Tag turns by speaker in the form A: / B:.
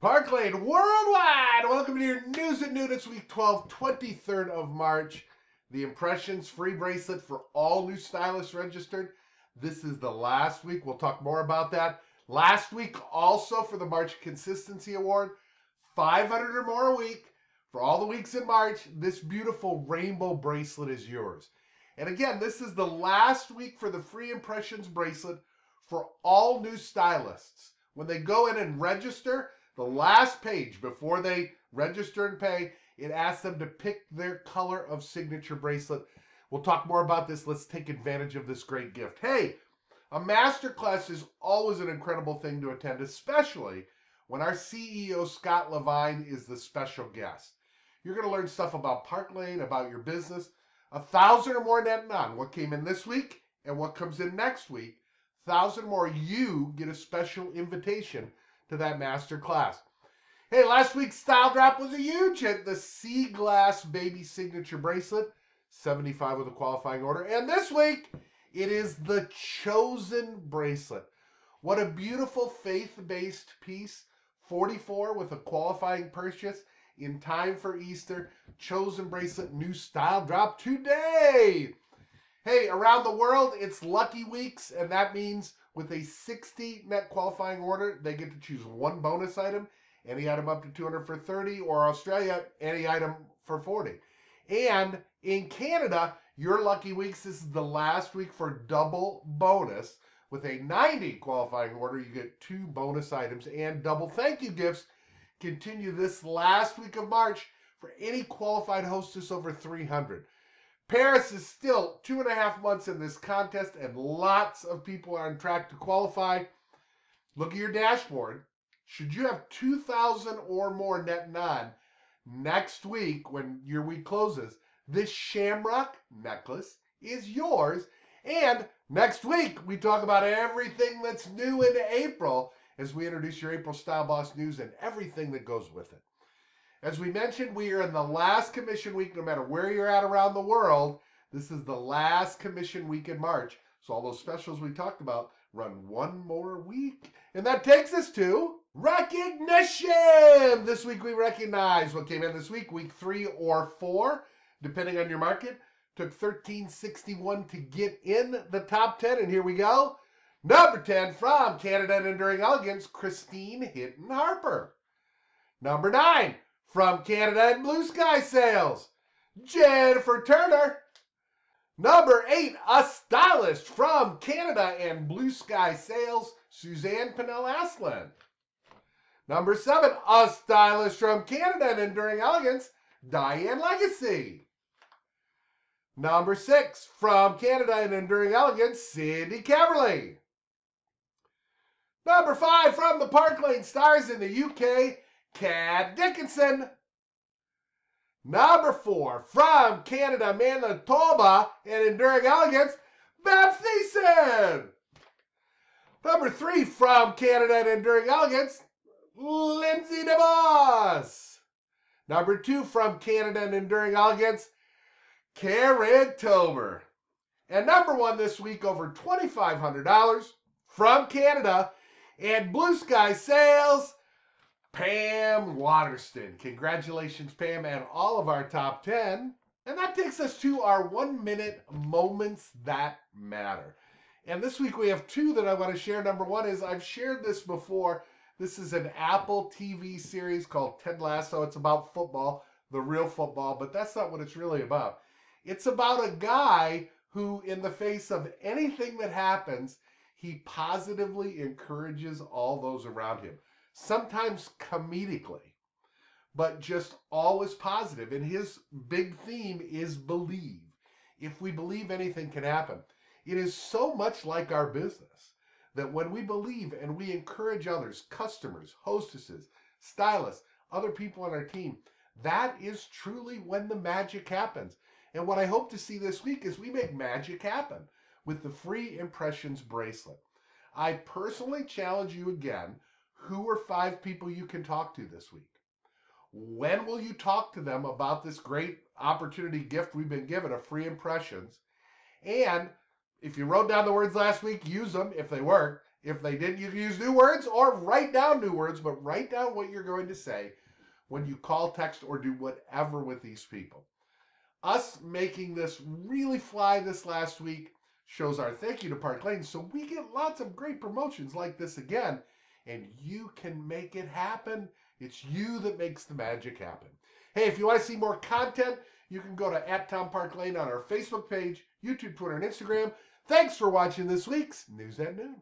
A: Park Lane Worldwide. Welcome to your News at Noon. It's week 12, 23rd of March. The Impressions free bracelet for all new stylists registered. This is the last week. We'll talk more about that. Last week, also for the March Consistency Award, 500 or more a week. For all the weeks in March, this beautiful rainbow bracelet is yours. And again, this is the last week for the free Impressions bracelet for all new stylists. When they go in and register, the last page before they register and pay, it asks them to pick their color of signature bracelet. We'll talk more about this. Let's take advantage of this great gift. Hey, a masterclass is always an incredible thing to attend, especially when our CEO, Scott Levine, is the special guest. You're going to learn stuff about Park Lane, about your business, a thousand or more net on what came in this week and what comes in next week. Thousand more, you get a special invitation to that master class. Hey, last week's style drop was a huge hit. The Sea Glass Baby Signature Bracelet, 75 with a qualifying order. And this week, it is the Chosen Bracelet. What a beautiful faith-based piece. 44 with a qualifying purchase in time for Easter. Chosen Bracelet, new style drop today. Hey, around the world, it's lucky weeks, and that means with a 60 net qualifying order, they get to choose one bonus item, any item up to 200 for 30, or Australia, any item for 40. And in Canada, your lucky weeks, this is the last week for double bonus. With a 90 qualifying order, you get two bonus items and double thank you gifts. Continue this last week of March for any qualified hostess over 300. Paris is still two and a half months in this contest, and lots of people are on track to qualify. Look at your dashboard. Should you have 2,000 or more net non next week when your week closes, this shamrock necklace is yours. And next week, we talk about everything that's new in April as we introduce your April Style Boss news and everything that goes with it. As we mentioned, we are in the last commission week, no matter where you're at around the world. This is the last commission week in March. So all those specials we talked about run one more week. And that takes us to recognition. This week we recognize what came in this week, week three or four, depending on your market. Took 1361 to get in the top 10. And here we go. Number 10 from Canada and Enduring Elegance, Christine Hinton Harper. Number 9 from Canada and Blue Sky Sales, Jennifer Turner. Number eight, a stylist from Canada and Blue Sky Sales, Suzanne Pinnell Aslan. Number seven, a stylist from Canada and Enduring Elegance, Diane Legacy. Number six, from Canada and Enduring Elegance, Cindy Caverly. Number five, from the Park Lane Stars in the UK, Kat Dickinson. Number four, from Canada, Manitoba, and Enduring Elegance, Beth Thiessen. Number three, from Canada and Enduring Elegance, Lindsay DeVos. Number two, from Canada and Enduring Elegance, Karen Tober. And number one this week, over $2,500 from Canada and Blue Sky Sales, Pam Waterston. Congratulations, Pam, and all of our top 10. And that takes us to our one minute moments that matter. And this week we have two that I want to share. Number one is I've shared this before. This is an Apple TV series called Ted Lasso. It's about football, the real football, but that's not what it's really about. It's about a guy who, in the face of anything that happens, he positively encourages all those around him sometimes comedically, but just always positive. And his big theme is believe. If we believe anything can happen, it is so much like our business that when we believe and we encourage others, customers, hostesses, stylists, other people on our team, that is truly when the magic happens. And what I hope to see this week is we make magic happen with the free impressions bracelet. I personally challenge you again who are five people you can talk to this week? When will you talk to them about this great opportunity gift we've been given of free impressions? And if you wrote down the words last week, use them if they work. If they didn't, you can use new words or write down new words, but write down what you're going to say when you call, text, or do whatever with these people. Us making this really fly this last week shows our thank you to Park Lane so we get lots of great promotions like this again, and you can make it happen. It's you that makes the magic happen. Hey, if you want to see more content, you can go to at Tom Park Lane on our Facebook page, YouTube, Twitter, and Instagram. Thanks for watching this week's News at Noon.